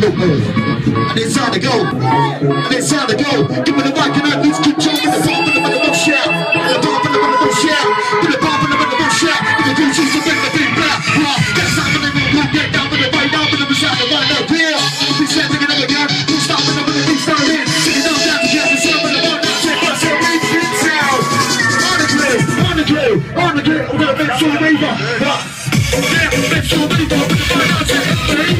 And it's time to go. And it's time to go. Give me the mic and I lose control. Give the bomb in the middle of shout. Give the bomb in the middle of shout. Give the bomb in the middle of shout. Give the two cheeks to bring the beat back. Raw. That's time for the go get down with it right now. With the sound of right now. Clear. We stand together again. We stop in the middle of the start in. Sing it down, down together. The sound of the one. Check us out. Beat, beat, sound. On the glue. On the glue. On the glue. We're gonna make sure Raver. Yeah, make sure Raver. With the fire out.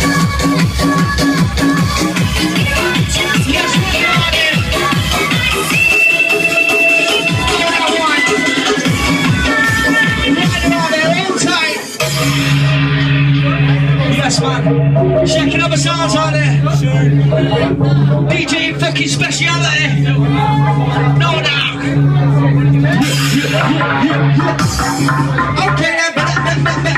Yes, man. Checking other sounds out there. DJ fucking speciality. No doubt. Okay,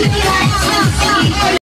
Yeah.